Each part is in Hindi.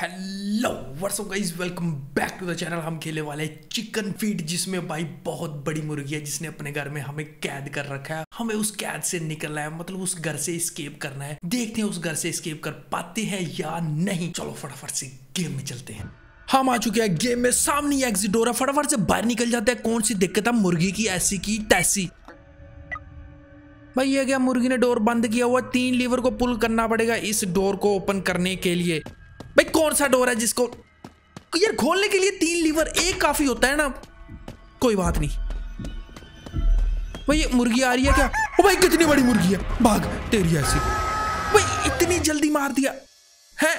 Hello what's up guys welcome back to the channel हम खेले वाले चिकन फीट जिसमें भाई बहुत बड़ी मुर्गी है, जिसने अपने घर में हमें कैद कर रखा है। हमें उस कैद से निकलना है मतलब उस घर से स्केप करना है। देखते हैं उस घर से स्केप कर पाते हैं या नहीं। चलो, फटाफट से गेम में चलते हैं। हम आ चुके हैं गेम में। सामने एग्जिट है फटाफट से बाहर निकल जाते हैं। कौन सी दिक्कत है? मुर्गी की, ऐसी की, तैसी। भाई, ये क्या मुर्गी ने डोर बंद किया हुआ? तीन लीवर को पुल करना पड़ेगा इस डोर को ओपन करने के लिए। भाई कौन सा डोर है जिसको? यार खोलने के लिए तीन लीवर एक काफ़ी होता है ना। कोई बात नहीं। भाई मुर्गी आ रही है क्या? ओ भाई कितनी बड़ी मुर्गी है। भाग तेरी ऐसी। भाई इतनी जल्दी मार दिया। है?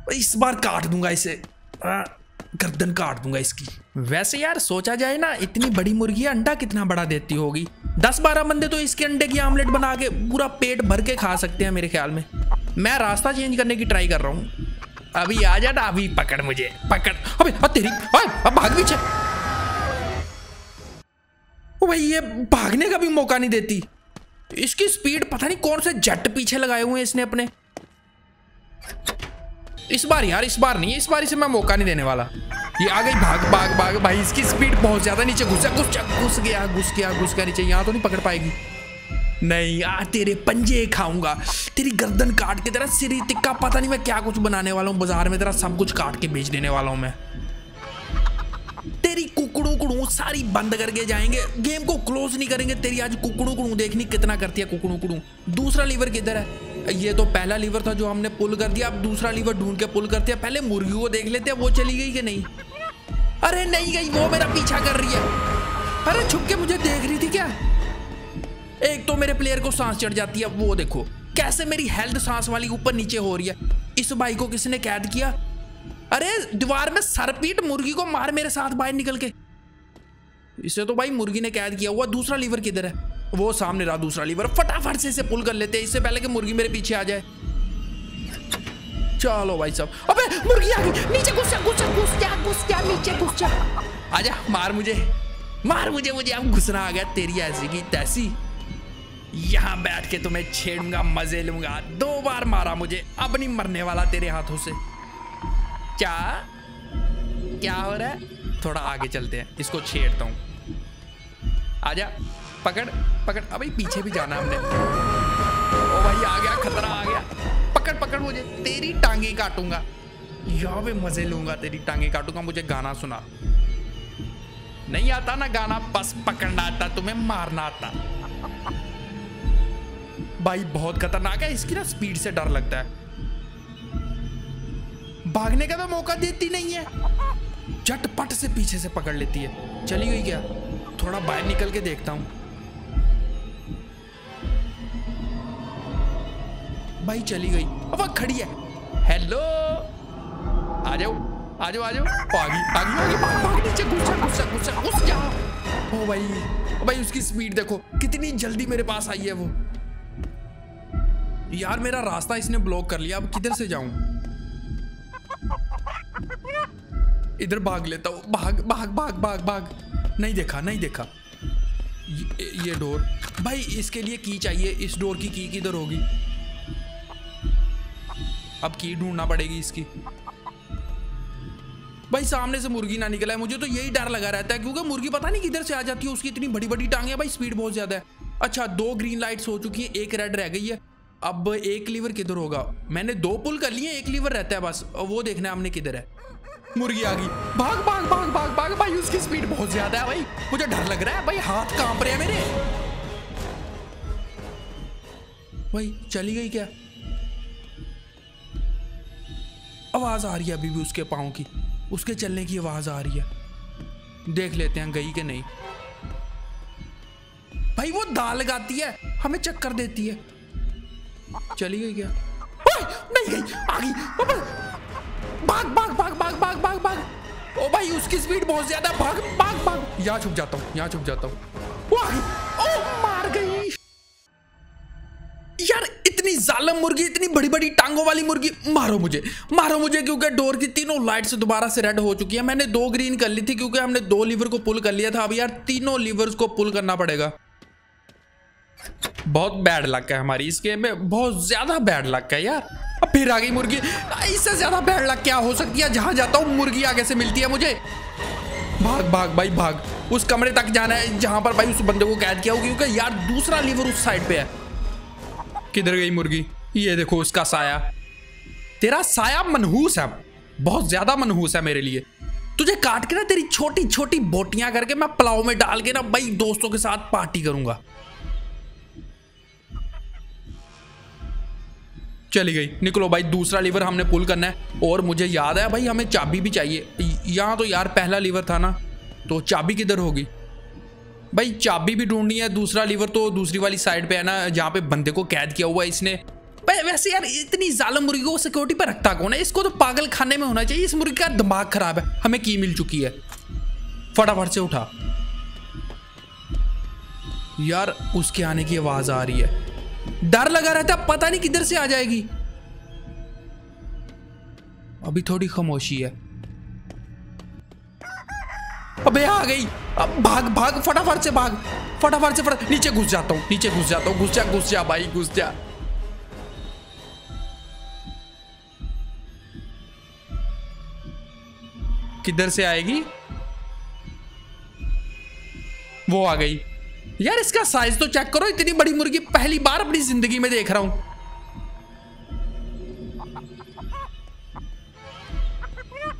भाई इस बार काट दूँगा इसे। आ, गर्दन काट दूँगा इसकी। वैसे यार सोचा जाए ना इतनी बड़ी मुर्गी अंडा कितना बड़ा देती होगी? दस बारह बंदे तो इसके अंडे की आमलेट बना के पूरा पेट भर के खा सकते हैं मेरे ख्याल में। मैं रास्ता चेंज करने की ट्राई कर रहा हूँ। अभी आ जा ना, अभी पकड़ मुझे, पकड़। अबे तेरी अब भाग पीछे। ओ भाई, ये भागने का भी मौका नहीं देती। इसकी स्पीड पता नहीं कौन से जट पीछे लगाए हुए हैं इसने अपने। इस बार यार, इस बार नहीं, इस बार इसे मैं मौका नहीं देने वाला। ये आ गई, भाग भाग भाग। भाई, इसकी स्पीड बहुत ज़्यादा नीचे घुस गया घुस गया घुस गया नीचे। यहाँ तो नहीं पकड़ पाएगी। नहीं यार तेरे पंजे खाऊँगा। तेरी गर्दन काट के, तेरा सिरी टिक्का पता नहीं मैं क्या कुछ बनाने वाला हूँ। बाज़ार में तेरा सब कुछ काट के बेच देने वाला हूँ मैं। तेरी कुकड़ू कुड़ू सारी बंद करके जाएँगे। गेम को क्लोज नहीं करेंगे। तेरी आज कुकड़ू कुड़ू देखनी कितना करती है कुकड़ू कुड़ू दूसरा लीवर किधर है? ये तो पहला लीवर था जो हमने पुल कर दिया। अब दूसरा लीवर ढूंढ के पुल करते हैं। पहले मुर्गी को देख लेते हैं, वो चली गई कि नहीं? अरे नहीं गई, वो मेरा पीछा कर रही है। अरे छुप के मुझे देख रही थी क्या? एक तो मेरे प्लेयर को सांस चढ़ जाती है, वो देखो। कैसे मेरी हेल्थ सांस वाली ऊपर नीचे हो रही है? इस भाई को किसने कैद किया? अरे, दीवार में सरपीट मुर्गी को मार मेरे साथ बाहर निकल के। इसे तो भाई मुर्गी ने कैद किया हुआ, दूसरा लीवर किधर है? वो सामने रहा दूसरा लीवर। फटाफट से इसे पुल कर लेते हैं, इससे पहले कि मुर्गी मेरे पीछे आ जाए। चलो भाई साहब। अबे, मुर्गी आ गई। नीचे घुस जा घुस जा घुस जा घुस जा, नीचे घुस जा। आजा, मार मुझे। मार मुझे मुझे। अब घुसना आ गया तेरी ऐसी की तैसी। यहाँ बैठ के तुम्हें छेड़ूँगा, मज़े लूँगा। दो बार मारा मुझे, अब नहीं मरने वाला तेरे हाथों से। क्या? क्या हो रहा है? थोड़ा आगे चलते हैं, इसको छेड़ता हूँ। आजा, पकड़ पकड़। अभी पीछे भी जाना हमने। ओ भाई, आ गया, खतरा आ गया। पकड़ पकड़ मुझे, तेरी टांगे काटूँगा। यहाँ पे मज़े लूँगा, तेरी टांगे काटूँगा, मुझे गाना सुना। नहीं आता ना गाना, बस पकड़ना आता, तुम्हें मारना आता। भाई, बहुत खतरनाक है। इसकी ना स्पीड से डर लगता है। भागने का तो मौका देती नहीं है। झटपट से पीछे से पकड़ लेती है। चली गई क्या? थोड़ा बाहर निकल के देखता हूँ। भाई, चली गई। अब खड़ी है। हेलो आ जाओ आ जाओ आ जाओ। आगी आगी आगी भाग भाग, नीचे घुस जा घुस जा। ओ भाई ओ भाई, उसकी स्पीड देखो। कितनी जल्दी मेरे पास आई है वो। यार मेरा रास्ता इसने ब्लॉक कर लिया अब किधर से जाऊँ? इधर भाग लेता हूँ। भाग भाग भाग भाग भाग। नहीं देखा नहीं देखा। ये, ये डोर भाई इसके लिए की चाहिए? इस डोर की की किधर होगी? अब की ढूंढना पड़ेगी इसकी। भाई सामने से मुर्गी ना निकला है। मुझे तो यही डर लगा रहता है क्योंकि मुर्गी पता नहीं किधर से आ जाती है। उसकी इतनी बड़ी बड़ी टांगे भाई स्पीड बहुत ज़्यादा है। अच्छा दो ग्रीन लाइट्स हो चुकी है एक रेड रह गई है। अब एक लीवर किधर होगा? मैंने दो पुल कर लिए, एक लीवर रहता है बस। वो देखना है हमने किधर है। मुर्गी आ गई। भाग भाग भाग भाग भाग। भाई, उसकी स्पीड बहुत ज़्यादा है भाई। मुझे डर लग रहा है भाई, हाथ काँप रहे हैं मेरे। भाई, चली गई क्या? आवाज़ आ रही है अभी भी उसके पाँव की। उसके चलने की आवाज़ आ रही है। देख लेते हैं, गई कि नहीं। भाई, वो दाल लगाती है, हमें चक्कर देती है। चली गई क्या नहीं गई आ गई भाग भाग भाग भाग भाग भाग भाग। ओ भाई उसकी स्पीड बहुत ज़्यादा। भाग भाग भाग। यहाँ छुप जाता हूँ यहाँ छुप जाता हूँ। ओ मार गई। यार इतनी जालम मुर्गी इतनी बड़ी बड़ी टांगों वाली मुर्गी मारो मुझे। मारो मुझे क्योंकि डोर की तीनों लाइट से दोबारा से रेड हो चुकी है। मैंने दो ग्रीन कर ली थी क्योंकि हमने दो लीवर को पुल कर लिया था। अब यार तीनों लीवर्स को पुल करना पड़ेगा। बहुत बैड लक है हमारी। इस गेम में बहुत ज़्यादा बैड लक है यार। अब फिर आ गई मुर्गी। इससे ज़्यादा बैड लग क्या हो सकती है? जहाँ जाता हूँ, मुर्गी आगे से मिलती है मुझे। भाग भाग भाई, भाग। उस कमरे तक जाना है, जहाँ पर भाई उस बंदे को कैद किया होगा, क्योंकि यार दूसरा लीवर उस साइड पे है। किधर गई मुर्गी? ये देखो उसका साया। तेरा साया मनहूस है। बहुत ज़्यादा मनहूस है मेरे लिए। तुझे काट के ना तेरी छोटी छोटी बोटियाँ करके मैं पुलाव में डाल के ना भाई दोस्तों के साथ पार्टी करूँगा। चली गई। निकलो भाई, दूसरा लीवर हमने पुल करना है। और मुझे याद है भाई, हमें चाबी भी चाहिए। यहाँ तो यार पहला लीवर था ना तो चाबी किधर होगी? भाई, चाबी भी ढूंढनी है, दूसरा लीवर तो दूसरी वाली साइड पे है ना, जहाँ पे बंदे को कैद किया हुआ है इसने। वैसे यार इतनी जालम मुर्गी को सिक्योरिटी पर रखता कौन है? इसको तो पागल खाने में होना चाहिए, इस मुर्गी का दिमाग खराब है। हमें की मिल चुकी है। फटाफट से उठा। यार, उसके आने की आवाज़ आ रही है। डर लगा रहता, पता नहीं किधर से आ जाएगी। अभी थोड़ी खामोशी है। अबे आ गई। अब भाग भाग, फटाफट से भाग। फटाफट से फटाफट नीचे घुस जाता हूँ, नीचे घुस जाता हूँ, घुस जा घुस जा भाई, घुस जा। किधर से आएगी? वो आ गई। यार इसका साइज़ तो चेक करो, इतनी बड़ी मुर्गी पहली बार अपनी ज़िंदगी में देख रहा हूँ।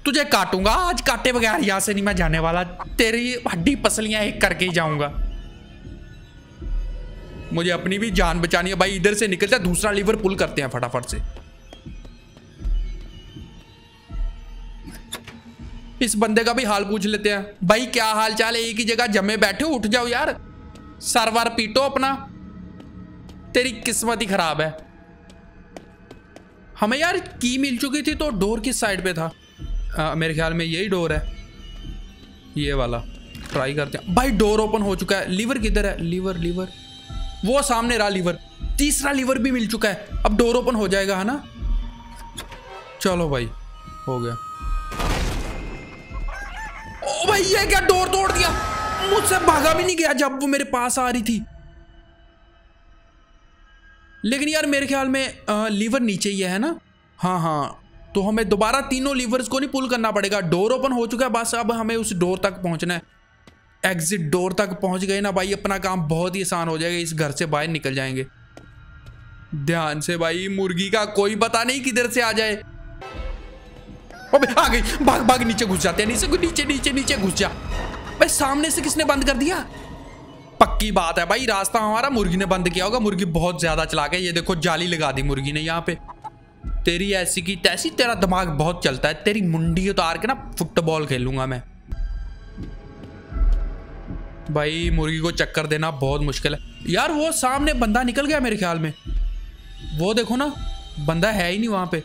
तुझे काटूँगा? आज काटे बगैर यहाँ से नहीं मैं जाने वाला। तेरी हड्डी पसलियाँ एक करके ही जाऊँगा। मुझे अपनी भी जान बचानी है। भाई, इधर से निकलता दूसरा लीवर पुल करते हैं फटाफट से। इस बंदे का भी हाल पूछ लेते हैं। भाई, क्या हाल चाल है? एक ही जगह जमे बैठे उठ जाओ यार। सरवर पीटो अपना। तेरी किस्मत ही खराब है। हमें यार की मिल चुकी थी तो डोर किस साइड पे था? आ, मेरे ख्याल में यही डोर है। ये वाला। ट्राई करते हैं। भाई डोर ओपन हो चुका है। लीवर किधर है? लीवर लीवर वो सामने रहा लीवर तीसरा लीवर भी मिल चुका है। अब डोर ओपन हो जाएगा है ना? चलो भाई हो गया। ओ भाई ये क्या डोर दिया मुझसे भागा भी नहीं गया जब वो मेरे पास आ रही थी। लेकिन यार मेरे ख्याल में आ, लीवर नीचे ही है ना? हाँ हाँ। तो हमें दोबारा तीनों लीवर्स को नहीं पुल करना पड़ेगा। डोर ओपन हो चुका है बस अब हमें उस डोर तक पहुँचना है। एग्जिट डोर तक पहुँच गए ना भाई अपना काम बहुत ही आसान हो जाएगा इस घर से बाहर निकल जाएँगे। ध्यान से भाई मुर्गी का कोई पता नहीं किधर से आ जाए। अबे आ गई। भाग भाग नीचे घुस जाते हैं नीचे नीचे नीचे नीचे घुस जा। भाई, सामने से किसने बंद कर दिया? पक्की बात है भाई, रास्ता हमारा मुर्गी ने बंद किया होगा, मुर्गी बहुत ज़्यादा चला गया ये देखो जाली लगा दी मुर्गी ने यहाँ पे। तेरी ऐसी की तैसी, तेरा दिमाग बहुत चलता है, तेरी मुंडी उतार के ना फुटबॉल खेलूँगा मैं। भाई, मुर्गी को चक्कर देना बहुत मुश्किल है। यार, वो सामने बंदा निकल गया मेरे ख्याल में। वो देखो ना, बंदा है ही नहीं वहाँ पे।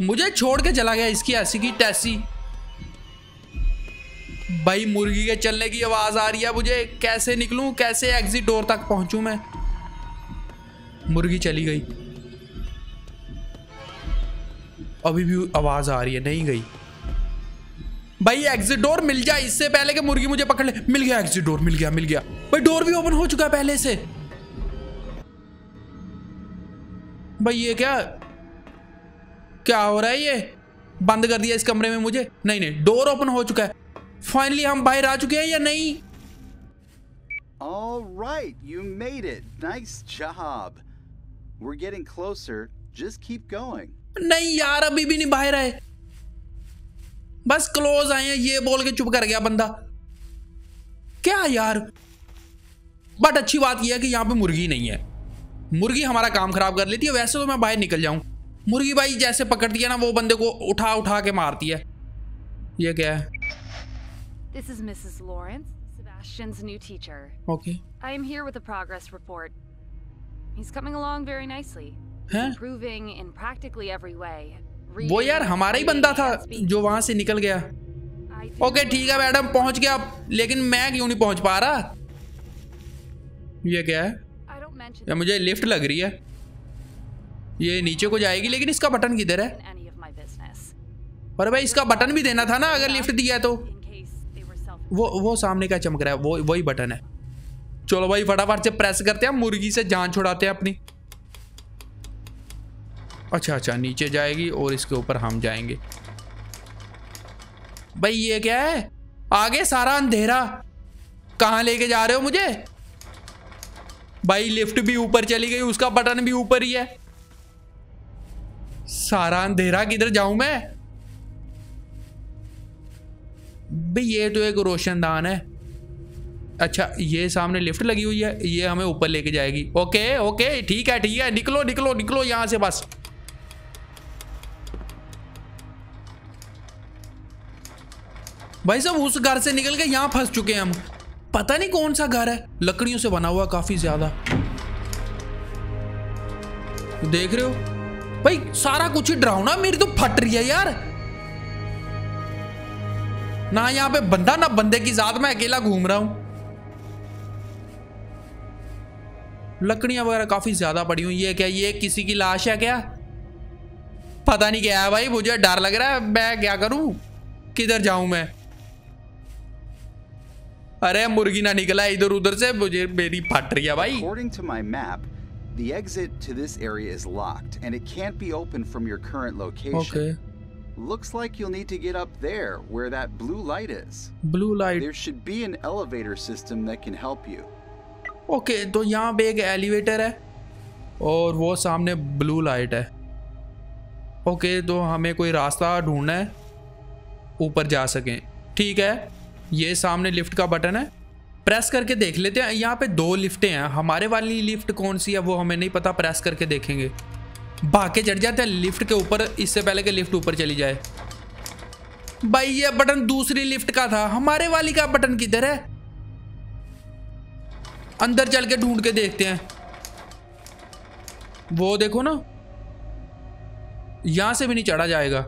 मुझे छोड़ के चला गया इसकी ऐसी की तैसी। भाई मुर्गी के चलने की आवाज़ आ रही है, मुझे कैसे निकलूं, कैसे एग्जिट डोर तक पहुंचूं मैं? मुर्गी चली गई। अभी भी आवाज़ आ रही है, नहीं गई। भाई एग्जिट डोर मिल जाए इससे पहले कि मुर्गी मुझे पकड़ ले। मिल गया एग्जिट डोर मिल गया मिल गया। भाई डोर भी ओपन हो चुका है पहले से। भाई ये क्या? क्या हो रहा है ये? बंद कर दिया इस कमरे में मुझे। नहीं नहीं डोर ओपन हो चुका है। फाइनली हम बाहर आ चुके हैं या नहीं All right, you made it. Nice job. We're getting closer. Just keep going. नहीं यार अभी भी नहीं बाहर आए बस क्लोज आए हैं ये बोल के चुप कर गया बंदा क्या यार बट अच्छी बात यह है कि यहाँ पे मुर्गी नहीं है मुर्गी हमारा काम खराब कर लेती है वैसे तो मैं बाहर निकल जाऊँ मुर्गी भाई जैसे पकड़ती है ना वो बंदे को उठा उठा के मारती है ये क्या है This is Mrs. Lawrence, Sebastian's new teacher. Okay. I am here with a progress report. He's coming along very nicely. Huh? Improving in practically every way. वो यार हमारा ही बंदा था जो वहाँ से निकल गया ओके ठीक है मैडम पहुँच गया लेकिन मैं क्यों नहीं पहुँच पा रहा ये क्या है या मुझे लिफ्ट लग रही है ये नीचे को जाएगी लेकिन इसका बटन किधर है अरे भाई इसका बटन भी देना था ना अगर लिफ्ट दिया तो वो वो सामने का चमक रहा है, वो, वही बटन है। चलो भाई, फटाफट से प्रेस करते हैं, मुर्गी से जान छुड़ाते हैं अपनी। अच्छा अच्छा नीचे जाएगी और इसके ऊपर हम जाएँगे। भाई, ये क्या है? आगे सारा अंधेरा। कहाँ लेके जा रहे हो मुझे? भाई, लिफ्ट भी ऊपर चली गई, उसका बटन भी ऊपर ही है। सारा अंधेरा, किधर जाऊँ मैं? भाई, ये तो एक रोशनदान है। अच्छा ये सामने लिफ्ट लगी हुई है, ये हमें ऊपर लेके जाएगी। ओके ओके, ठीक है ठीक है, निकलो निकलो निकलो यहाँ से बस। भाई साहब, उस घर से निकल के यहाँ फंस चुके हैं हम। पता नहीं कौन सा घर है। लकड़ियों से बना हुआ काफ़ी ज़्यादा। देख रहे हो? भाई, सारा कुछ ही डरावना, मेरी तो फट रही है यार। ना यहाँ पे बंदा ना बंदे की जात में अकेला घूम रहा हूँ। लकड़ियाँ वगैरह काफ़ी ज़्यादा पड़ी हुई है क्या? ये किसी की लाश है क्या? पता नहीं क्या है भाई मुझे डर लग रहा है मैं क्या करूँ? किधर जाऊँ मैं? अरे मुर्गी ना निकला इधर उधर से मुझे मेरी फट रही है भाई। According to my map, the exit to this area is locked and it can't be opened from your current location. Okay Looks like you'll need to get up there where that blue light is. Blue light There should be an elevator system that can help you. Okay तो यहाँ पे एक एलिवेटर है और वो सामने ब्लू लाइट है। ओके तो हमें कोई रास्ता ढूंढना है ऊपर जा सकें। ठीक है ये सामने लिफ्ट का बटन है। प्रेस करके देख लेते हैं यहाँ पे दो लिफ्टें हैं। हमारे वाली लिफ्ट कौन सी है वो हमें नहीं पता प्रेस करके देखेंगे। भागे चढ़ जाते हैं, लिफ्ट के ऊपर, इससे पहले कि लिफ्ट ऊपर चली जाए। भाई, ये बटन दूसरी लिफ्ट का था, हमारे वाली का बटन किधर है? अंदर चल के ढूंढ के देखते हैं। वो देखो ना, यहाँ से भी नहीं चढ़ा जाएगा।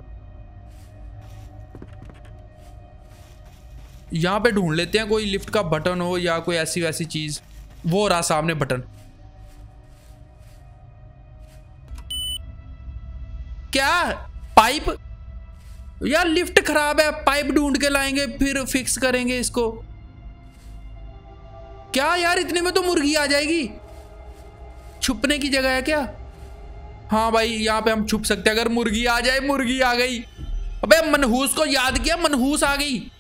यहाँ पे ढूंढ लेते हैं, कोई लिफ्ट का बटन हो या कोई ऐसी वैसी चीज़। वो रहा सामने बटन। क्या? पाइप? यार, लिफ्ट खराब है, पाइप ढूंढ के लाएँगे, फिर फिक्स करेंगे इसको। क्या यार, इतने में तो मुर्गी आ जाएगी? छुपने की जगह है क्या? हाँ भाई, यहाँ पे हम छुप सकते हैं। अगर मुर्गी आ जाए, मुर्गी आ गई। अबे, मनहूस को याद किया? मनहूस आ गई।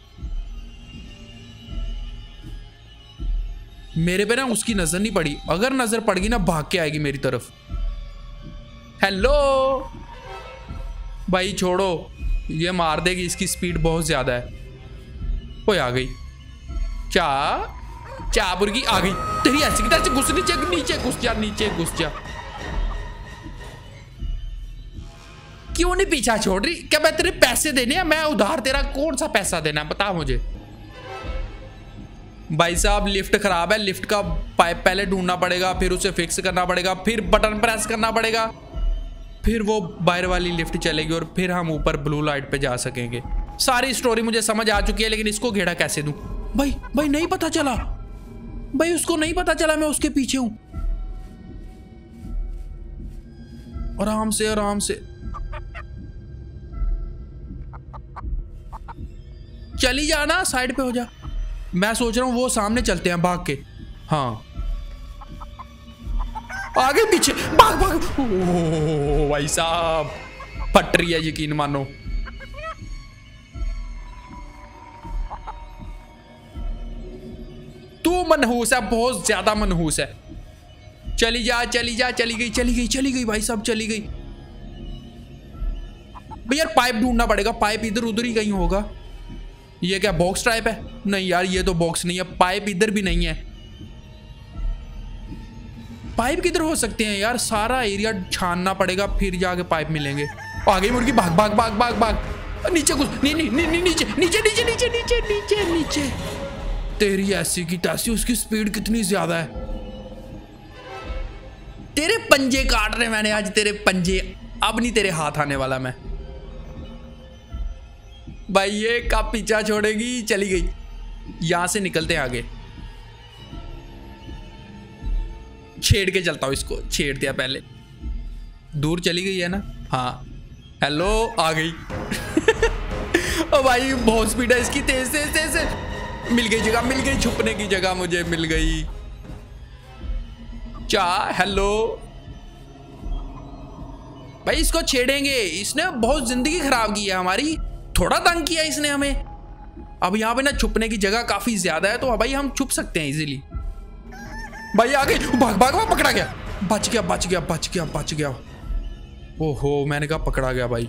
मेरे पे ना उसकी नज़र नहीं पड़ी। अगर नज़र पड़ गई ना, भाग के आएगी मेरी तरफ़। हेलो भाई छोड़ो, ये मार देगी, इसकी स्पीड बहुत ज़्यादा है। ओए, आ गई। क्या? क्या मुर्गी आ गई। तेरी ऐसी की तरह से घुस, नीचे नीचे घुस जा, नीचे घुस जा। क्यों नहीं पीछा छोड़ रही? क्या मैं तेरे पैसे देने हैं? मैं उधार तेरा कौन सा पैसा देना है? बता मुझे। भाई साहब लिफ्ट खराब है। लिफ्ट का पाइप पहले ढूंढना पड़ेगा, फिर उसे फिक्स करना पड़ेगा, फिर बटन प्रेस करना पड़ेगा। फिर वो बाहर वाली लिफ्ट चलेगी और फिर हम ऊपर ब्लू लाइट पे जा सकेंगे। सारी स्टोरी मुझे समझ आ चुकी है, लेकिन इसको घेड़ा कैसे दूँ? भाई भाई नहीं पता चला। भाई, उसको नहीं पता चला मैं उसके पीछे हूँ। आराम से आराम से। चली जाना साइड पे हो जा। मैं सोच रहा हूँ वो सामने चलते हैं, भाग के। हाँ। आगे पीछे, भाग भाग। भाई साहब, फट रही है यकीन मानो। तू मनहूस है, बहुत ज़्यादा मनहूस है। चली जा चली जा, चली गई चली गई चली गई, भाई साहब, चली गई। भैया पाइप ढूंढना पड़ेगा, पाइप इधर उधर ही कहीं होगा। ये क्या बॉक्स टाइप है? नहीं यार, ये तो बॉक्स नहीं है, पाइप इधर भी नहीं है। पाइप किधर हो सकते हैं यार? सारा एरिया छानना पड़ेगा फिर जाके पाइप मिलेंगे। आ गई मुर्गी भाग भाग भाग भाग भाग। नीचे कुछ नहीं नहीं नहीं नहीं, नीचे नीचे नीचे नीचे नीचे नीचे नीचे। तेरी ऐसी की तैसी उसकी स्पीड कितनी ज़्यादा है? तेरे पंजे काट रहे मैंने आज तेरे पंजे। अब नहीं तेरे हाथ आने वाला मैं। भाई ये कब पीछा छोड़ेगी? चली गई। यहाँ से निकलते हैं आगे। छेड़ के चलता हूँ इसको, छेड़ दिया पहले। दूर चली गई है ना? हाँ। हेलो आ गई। ओ भाई, बहुत स्पीड है इसकी, तेज तेज तेज मिल गई जगह, मिल गई, छुपने की जगह मुझे मिल गई। चा हेलो भाई, इसको छेड़ेंगे। इसने बहुत ज़िंदगी खराब की है हमारी। थोड़ा तंग किया इसने हमें। अब यहाँ पे ना छुपने की जगह काफ़ी ज़्यादा है तो भाई हम छुप सकते हैं इजीली भाई आ गई। भाग भाग भाग, पकड़ा गया। बच गया बच गया बच गया बच गया। ओहो, मैंने कहा पकड़ा गया भाई।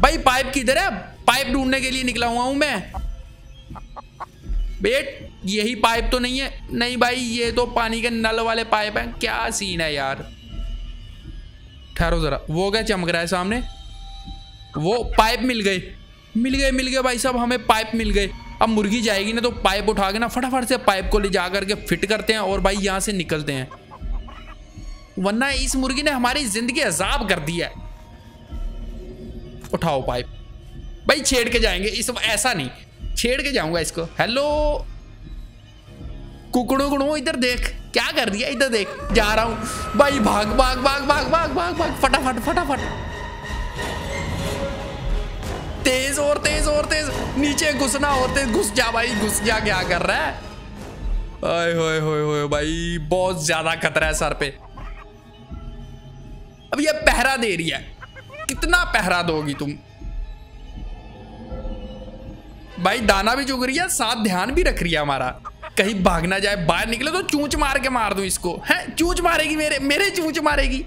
भाई, पाइप किधर है? पाइप ढूँढने के लिए निकला हुआ हूँ मैं। बेट यही पाइप तो नहीं है। नहीं भाई, ये तो पानी के नल वाले पाइप हैं। क्या सीन है यार? ठहरो जरा। वो क्या चमक रहा है सामने? वो पाइप मिल गए मिल गए मिल गए भाई साहब, हमें पाइप मिल गए। अब मुर्गी जाएगी ना तो पाइप उठा के ना फटाफट से पाइप को ले जा करके फिट करते हैं और भाई यहाँ से निकलते हैं। वरना इस मुर्गी ने हमारी ज़िंदगी अजाब कर दिया है। उठाओ पाइप। भाई छेड़ के जाएँगे, इस ऐसा नहीं। छेड़ के जाऊँगा इसको। हेलो? कुकड़ो कुड़ो इधर देख। क्या कर दिया इधर देख। जा रहा हूँ। भाई भाग भाग भाग भाग भाग भाग भाग। फटाफट फटाफट। तेज और तेज और तेज। नीचे घुसना और तेज। घुस जा भाई, घुस जा, क्या कर रहा है? ओए होए होए होए भाई, बहुत ज़्यादा खतरा है सर पे। अब ये पहरा दे रही है। कितना पहरा दोगी तुम? भाई, दाना भी चुग रही है, साथ ध्यान भी रख रही है हमारा। कहीं भाग ना जाए, बाहर निकले तो चूंच मार के मार दू इसको। है? चूंच मारेगी मेरे मेरे चूंच मारेगी।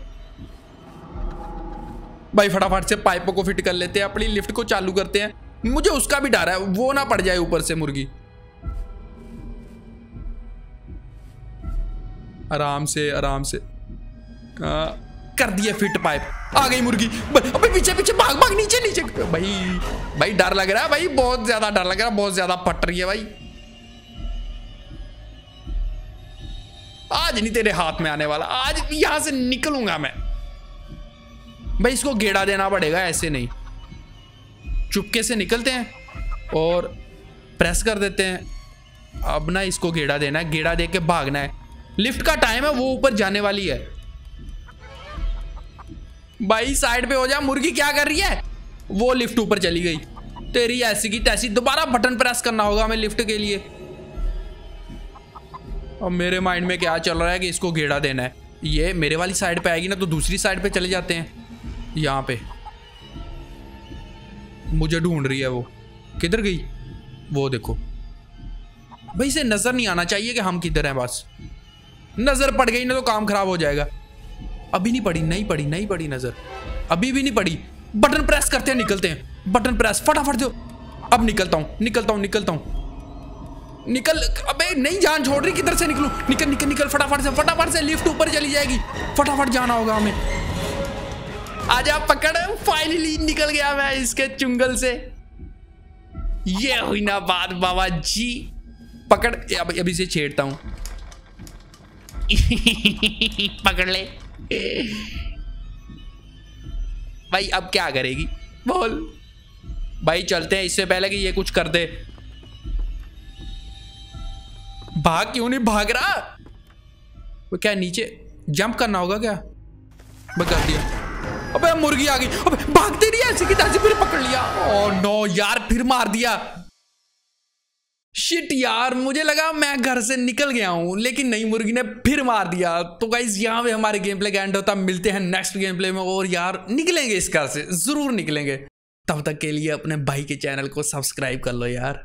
भाई फटाफट से पाइपों को फिट कर लेते हैं अपनी लिफ्ट को चालू करते हैं। मुझे उसका भी डर है वो ना पड़ जाए ऊपर से मुर्गी। आराम से आराम से। आ, कर दिया फिट पाइप। आ गई मुर्गी। अबे पीछे पीछे भाग भाग नीचे नीचे। भाई भाई डर लग रहा है भाई बहुत ज़्यादा डर लग रहा है बहुत ज़्यादा पट रही है भाई। आज नहीं तेरे हाथ में आने वाला आज यहाँ से निकलूँगा मैं। भाई, इसको गेड़ा देना पड़ेगा, ऐसे नहीं। चुपके से निकलते हैं और प्रेस कर देते हैं। अब ना इसको गेड़ा देना है, गेड़ा दे के भागना है। लिफ्ट का टाइम है, वो ऊपर जाने वाली है। भाई, साइड पे हो जा, मुर्गी क्या कर रही है? वो लिफ्ट ऊपर चली गई। तेरी ऐसी की तैसी, दोबारा बटन प्रेस करना होगा हमें लिफ्ट के लिए। अब मेरे माइंड में क्या चल रहा है कि इसको गेड़ा देना है। ये मेरे वाली साइड पे आएगी ना तो दूसरी साइड पे चले जाते हैं। यहाँ पे। मुझे ढूंढ रही है वो। किधर गई? वो देखो। भाई, इसे नज़र नहीं आना चाहिए कि हम किधर हैं बस। नज़र पड़ गई, ना तो काम खराब हो जाएगा। अभी नहीं पड़ी नहीं पड़ी नहीं पड़ी नज़र। अभी भी नहीं पड़ी। बटन प्रेस करते हैं, निकलते हैं। Button press. फटाफट दो। अब निकलता हूँ, निकलता हूँ, निकलता हूँ। निकल, अबे, नहीं, जान छोड़ रही, किधर से निकलूं? निकल निकल निकल, फटाफट से फटाफट से, लिफ्ट ऊपर चली जाएगी। फटाफट जाना होगा हमें। आजा पकड़ फाइनली निकल गया मैं इसके चुंगल से। ये हुई ना बात बाबा जी। पकड़ अब अभी से छेड़ता हूँ। पकड़ ले। भाई अब क्या करेगी? बोल। भाई चलते हैं इससे पहले कि ये कुछ कर दे। भाग क्यों नहीं भाग रहा? वो क्या नीचे? जंप करना होगा क्या? मैं कर दिया। अबे मुर्गी आ गई। अबे भागते नहीं ऐसे की तैसे फिर पकड़ लिया। ओ नो यार, फिर मार दिया। शिट यार, मुझे लगा मैं घर से निकल गया हूँ, लेकिन नई मुर्गी ने फिर मार दिया। तो गाइज़ यहाँ पे हमारे गेम प्ले का एंड होता, मिलते हैं नेक्स्ट गेम प्ले में, और यार, निकलेंगे इस घर से, ज़रूर निकलेंगे। तब तक के लिए अपने भाई के चैनल को सब्सक्राइब कर लो यार।